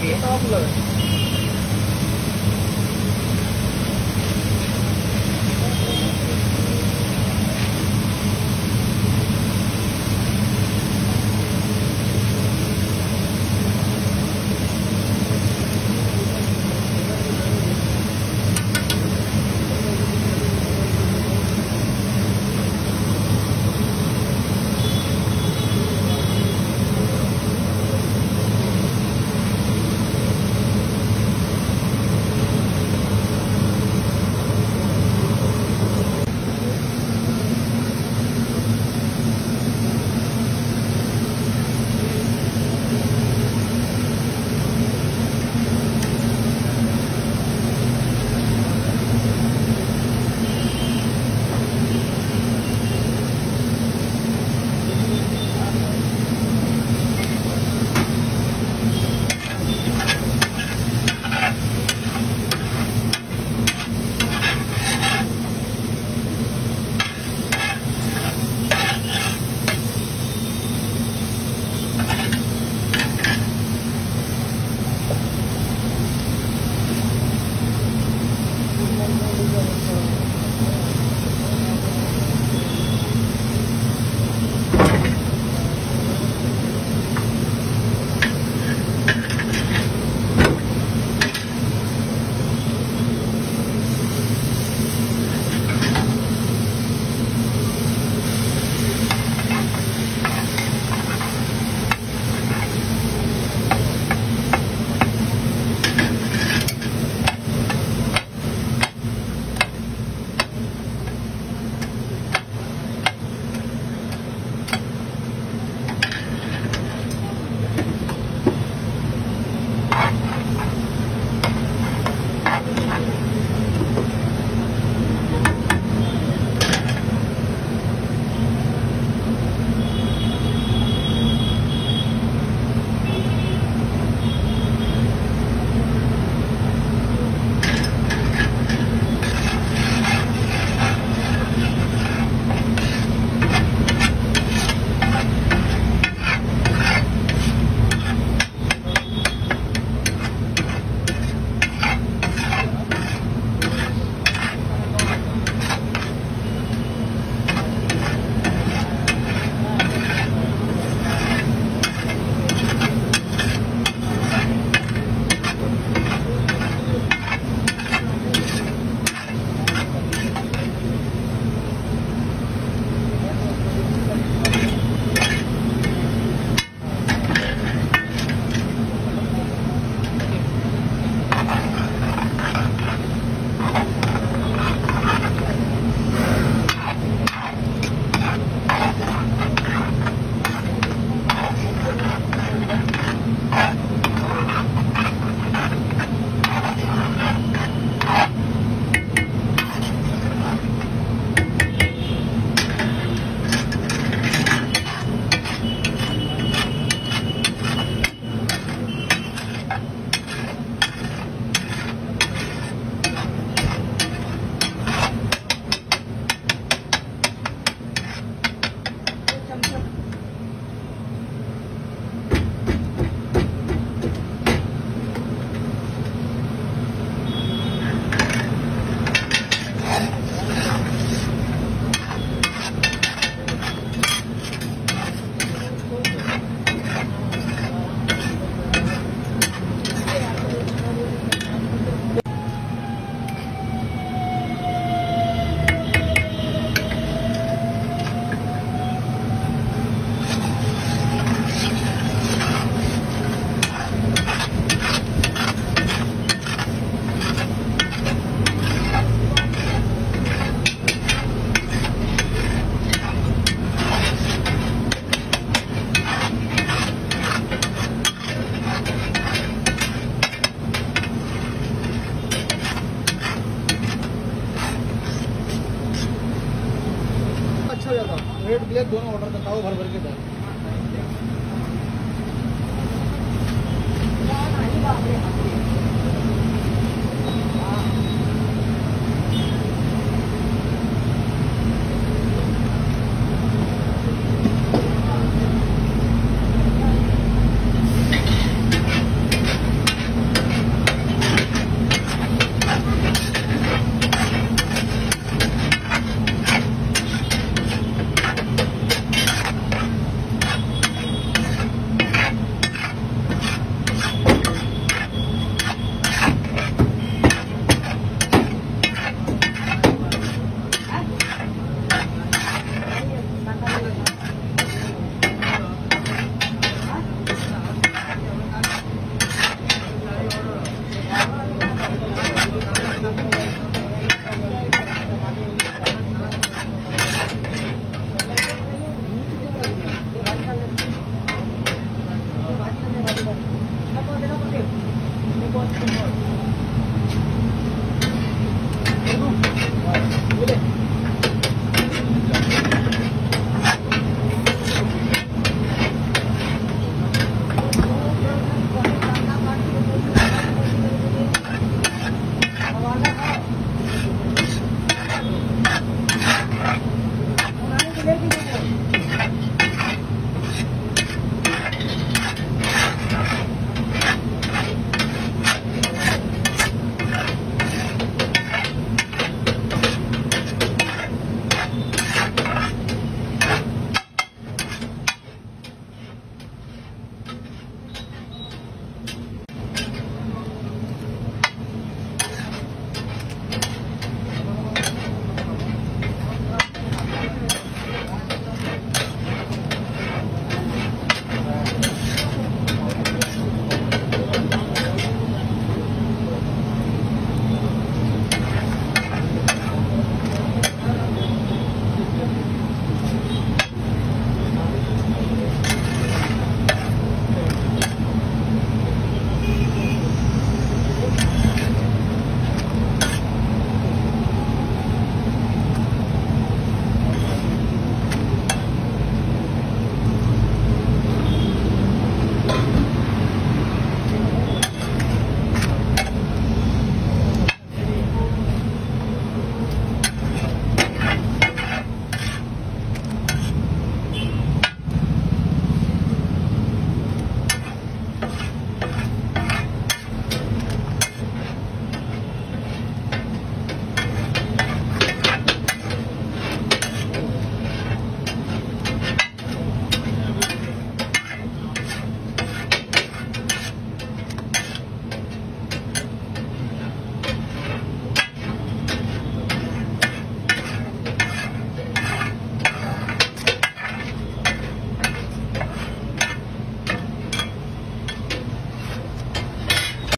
kia rate दिया दोनों order करता हूँ भर भर के